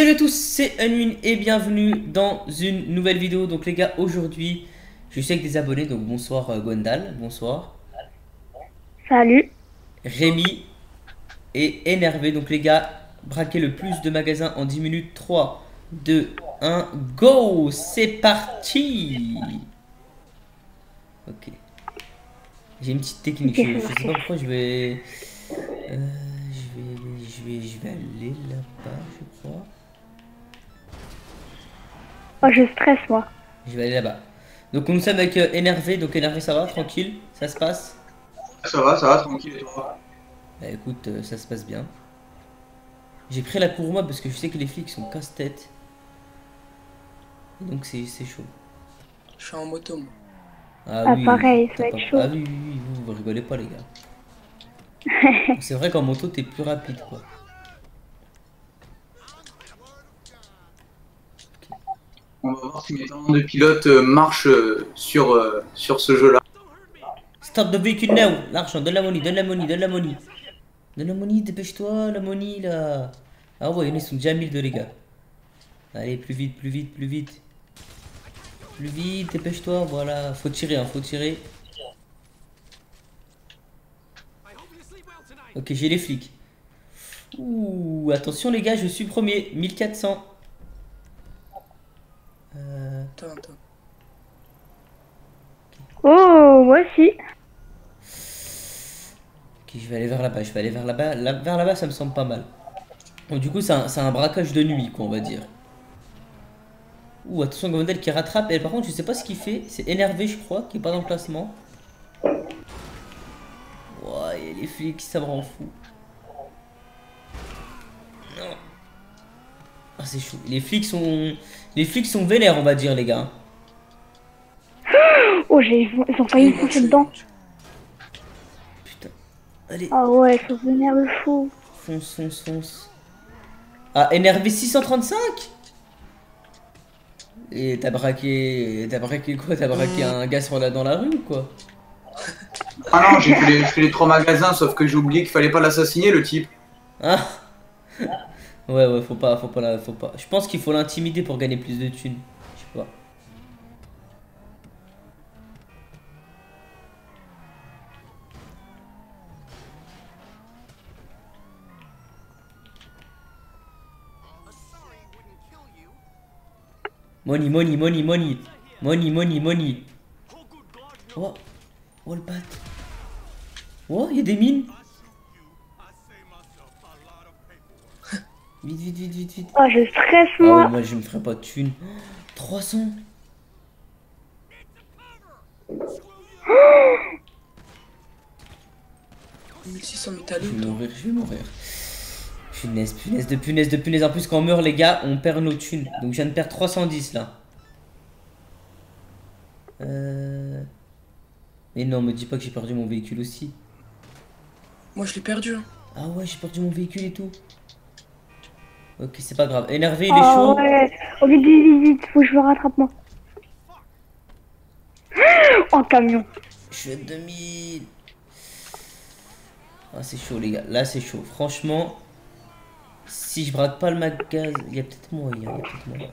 Salut à tous, c'est Unwin et bienvenue dans une nouvelle vidéo. Donc les gars, aujourd'hui, je suis avec des abonnés, donc bonsoir euh, Gwendal, bonsoir. Salut. Rémi et Énervé. Donc les gars, braquez le plus de magasins en 10 minutes. 3, 2, 1, go C'est parti Ok. J'ai une petite technique, je, sais pas pourquoi je vais... euh, je vais, je vais, je vais aller là-bas, je crois. Oh, je stresse, moi. Je vais aller là-bas. Donc nous sommes avec euh, Énervé, donc Énervé ça va, tranquille, ça se passe? Ça va, ça va, tranquille et toi? Bah écoute, euh, ça se passe bien. J'ai pris la pour moi parce que je sais que les flics sont casse-tête. Et Donc c'est c'est chaud. Je suis en moto, moi. Ah, pareil, ça va être chaud. Ah oui, oui, oui, vous, vous rigolez pas les gars. c'est vrai qu'en moto t'es plus rapide quoi. On va voir si mes talents de pilote euh, marchent euh, sur, euh, sur ce jeu-là. Stop the vehicle now L'argent, donne la money, donne la money, donne la money. Donne la money, dépêche-toi, la money là. Ah ouais, ils sont déjà 1000 de les gars. Allez, plus vite, plus vite, plus vite. Plus vite, dépêche-toi, voilà. Faut tirer, hein, faut tirer. Ok, j'ai les flics. Ouh, attention les gars, je suis premier. 1400. Attends, attends. Oh, moi aussi. Ok, je vais aller vers là-bas, je vais aller vers là-bas. Là- vers là-bas, ça me semble pas mal. Donc, du coup, c'est un, un braquage de nuit, quoi, on va dire. Ouh, attention, Gondel qui rattrape. Et par contre, je sais pas ce qu'il fait. C'est énervé, je crois, qui est pas dans le classement. Ouais, et les flics, ça me rend fou. Ah, c'est chaud. Les flics sont. Les flics sont vénères, on va dire, les gars. Oh, j'ai, ils ont failli me foncer dedans. Putain. Allez. Ah ouais, ça vénère le fou. Fonce, fonce, fonce. Ah, énervé 635 Et t'as braqué... T'as braqué quoi? T'as braqué un gars sur la... dans la rue ou quoi? Ah non, j'ai fait, les- j'ai fait les trois magasins, sauf que j'ai oublié qu'il fallait pas l'assassiner, le type. Ah Ouais, ouais, faut pas, faut pas, la- faut pas. Je pense qu'il faut l'intimider pour gagner plus de thunes. Je sais pas. Money, money, money, money. Money, money, money. Oh, oh le bat. Oh, il y a des mines. Vite, vite, vite, vite, vite. Oh, je stresse, Ah ouais, moi. moi je me ferai pas de thunes. 300 1600 Je métallos, vais mourir, je vais mourir. Punaise, punaise, de punaise, de punaise. En plus, quand on meurt, les gars, on perd nos thunes. Donc, je viens de perdre 310 là. Euh... Mais non, me dis pas que j'ai perdu mon véhicule aussi. Moi, je l'ai perdu. hein. Ah ouais, j'ai perdu mon véhicule et tout. Ok, c'est pas grave. Énervé, il est Ah chaud. ouais. Oh, vite, vite, vite. Faut que je le rattrape, moi. En camion. Je suis à 2000. Ah, c'est chaud, les gars. Là, c'est chaud. Franchement, si je braque pas le magasin, il y a peut-être moyen. moyen.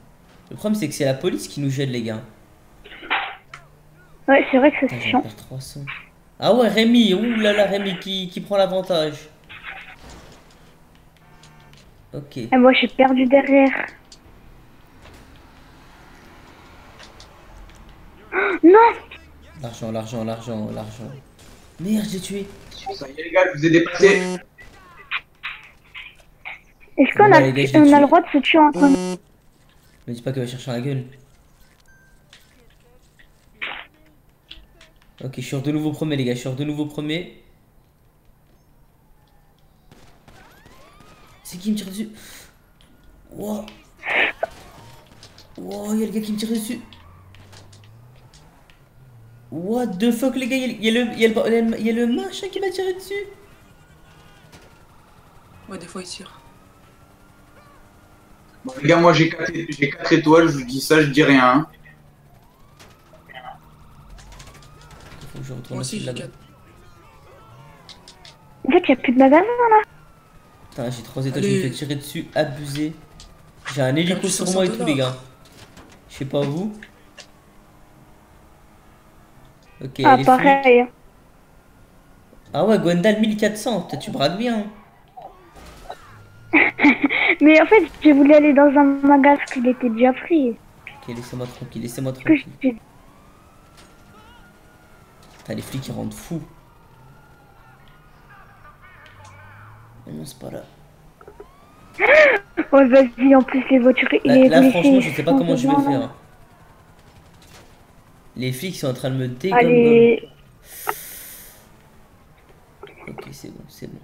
Le problème, c'est que c'est la police qui nous gêne, les gars. Ouais, c'est vrai que c'est chiant. perds 300. Ah ouais, Rémi. Ouh là là, Rémi qui, qui prend l'avantage. Ok. Et moi, j'ai perdu derrière. Non L'argent, l'argent, l'argent, l'argent. Merde, j'ai tué. Ça y est, les gars, je vous ai dépassé. Est-ce qu'on a, gars, je on a le droit de se tuer entre nous Me dis pas qu'elle va chercher un gun. Ok, je suis hors de nouveau premier, les gars. Je suis de nouveau premier. C'est qui me tire dessus Wow. Wow, il y a le gars qui me tire dessus. What the fuck, les gars, il y a- il y, a le- il y, a le- il y a le machin qui m'a tiré dessus. Ouais, des fois, il tire. Bon, les gars, moi j'ai 4, j'ai quatre étoiles, je vous dis ça, je dis rien. hein. Faut que je Moi aussi, j'ai là-bas. 4. En fait, il n'y a plus de magasin là? Putain, j'ai trois étoiles, je me fais tirer dessus, abusé. J'ai un hélico sur 500 moi et tout, les gars. Je sais pas vous. Ok, Ah, pareil. Ah ouais, Gwendal 1400. Toi, tu braques bien. hein. Mais en fait, j'ai voulu aller dans un magasin qu'il était déjà pris. Ok, laissez-moi tranquille, laissez-moi tranquille. Putain, les flics ils rendent fous. Non, c'est pas là. Oh, vas-y, en plus, les voitures. Là, les là, franchement, je sais pas sont comment je vais faire. Les flics sont en train de me dégommer. Ok, c'est bon, c'est bon.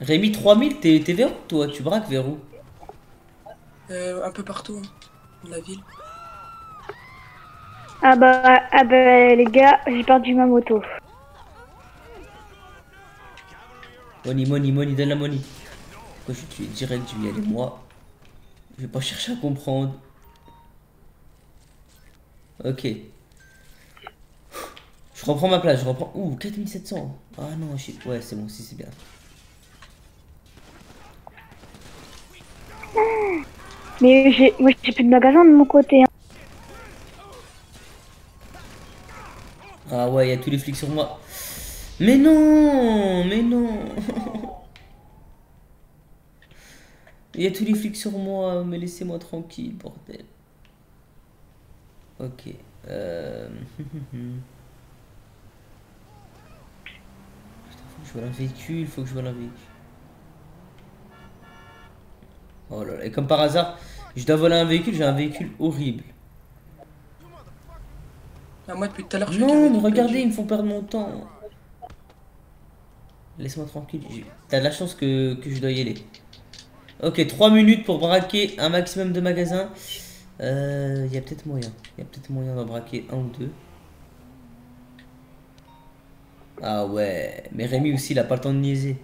Rémi 3000, t'es t'es vers où toi? Tu braques vers où? Euh, un peu partout, hein, dans la ville. ah bah, ah bah, les gars, j'ai perdu ma moto. Money, money, money, donne la money. Pourquoi je tuer direct, je vais y aller moi. Je vais pas chercher à comprendre. Ok. Je reprends ma place, je reprends. Ouh, 4700. Ah non, je... ouais, c'est bon, si c'est bien. Mais j'ai, moi, j'ai plus de magasin de mon côté. hein. Ah ouais, il y a tous les flics sur moi. Mais non, mais non. Il y a tous les flics sur moi, mais laissez-moi tranquille, bordel. Ok. Euh... Putain, faut que je vole un véhicule, faut que je vole un véhicule. Oh là là, et comme par hasard, je dois voler un véhicule, j'ai un véhicule horrible. Ah, moi, depuis tout à l'heure, je Non, mais regardez, ils me font perdre mon temps. Laisse-moi tranquille. T'as de la chance que, que je dois y aller. Ok, 3 minutes pour braquer un maximum de magasins. Euh, y a peut-être moyen. Y a peut-être moyen d'en braquer un ou deux. Ah ouais, mais Rémi aussi, il a pas le temps de niaiser.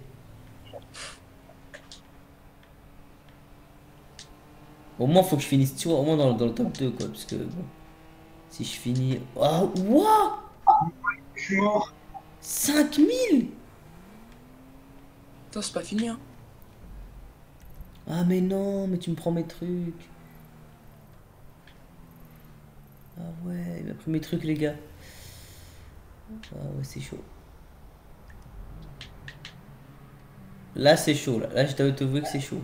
Au moins, faut que je finisse, tu vois, au moins dans, dans le top 2, quoi. Parce que, bon, si je finis... Ah, ouah Je suis mort. 5000 Attends, c'est pas fini, hein. Ah mais non, mais tu me prends mes trucs. Ah ouais, il m'a pris mes trucs les gars. Ah ouais, c'est chaud. Là c'est chaud, là, là je dois t'avouer que c'est chaud.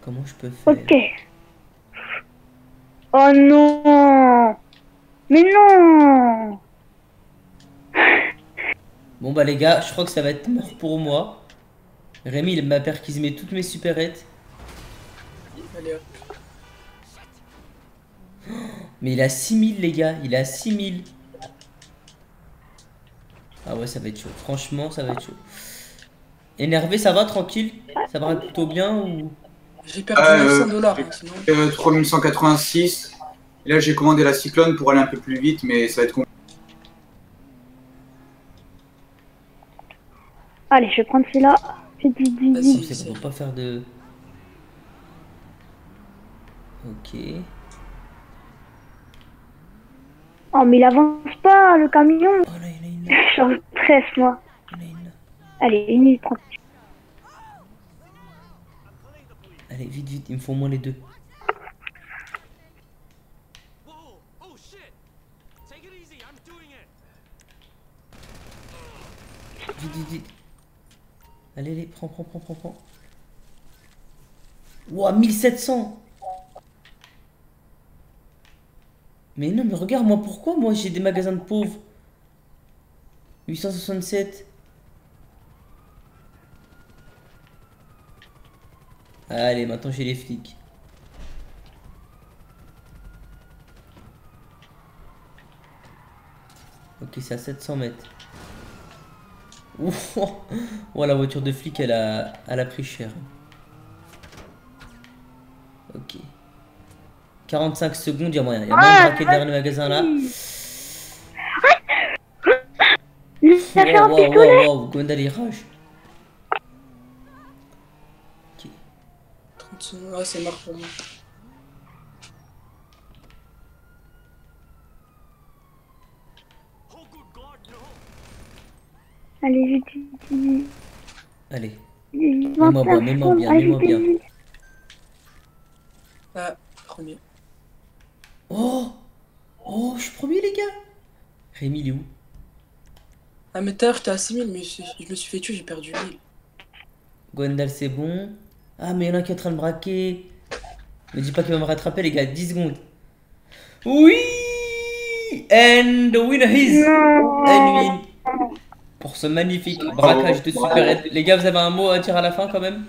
Comment je peux faire? Ok. Oh non Mais non Bon bah les gars, je crois que ça va être mort pour moi. Rémi il m'a perquisé toutes mes supérettes. Allez, hop. Mais il a 6000 les gars, il a 6000. Ah ouais, ça va être chaud. Franchement, ça va être chaud. Énervé, ça va tranquille? Ça va plutôt bien ou? J'ai perdu Euh, 900 dollars, hein, sinon. Euh, 3186. Et là, j'ai commandé la cyclone pour aller un peu plus vite, mais ça va être compliqué. Allez, je vais prendre celui-là. Vas-y. C'est pour pas faire de. Ok. Oh, mais il avance pas, le camion Oh là, il a une Je suis en stress, moi. Il a une. Allez, une minute trente. Allez, vite, vite, il me faut au moins les deux. Vite, vite, vite. Allez, allez, prends, prends, prends, prends, prends. Ouah, 1700 Mais non, mais regarde, moi, pourquoi moi j'ai des magasins de pauvres? 867 Allez, maintenant j'ai les flics. Ok, c'est à 700 mètres. Ouh, oh, la voiture de flic, elle a, elle a pris cher. Ok. 45 secondes, il y a moyen. Il y a moyen de braquer le dernier magasin là. Wow, wow, wow, wow, Gwendal il rage. Ok. 30 secondes. Ouais, c'est mort pour moi. Allez, vite. Allez. Mets-moi bien, mets-moi bien, mets-moi bien. Ah, premier. Oh Oh, je suis premier, les gars Rémi, il est où? Ah, mais tout à l'heure, j'étais à 6000, mais je, je me suis fait tuer, j'ai perdu 1000. Gwendal, c'est bon. Ah, mais il y en a qui est en train de braquer. Me dis pas qu'il va me rattraper, les gars. 10 secondes. Oui And the winner is. Pour ce magnifique braquage de Super. Les gars, vous avez un mot à dire à la fin quand même?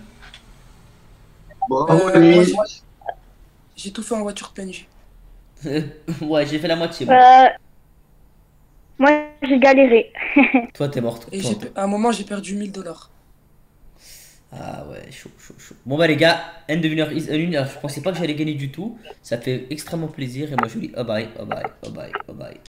Bravo, Euh, j'ai- tout fait en voiture PNG. Ouais, j'ai fait la moitié. moi. Euh, moi, j'ai galéré. Toi, t'es mort. Et toi, j'ai toi. à un moment, j'ai perdu 1000 dollars. Ah ouais, chaud, chaud, chaud. Bon bah les gars, end the winner is je pensais pas que j'allais gagner du tout. Ça fait extrêmement plaisir. Et moi je vous dis oh bye, oh bye, oh bye, oh bye.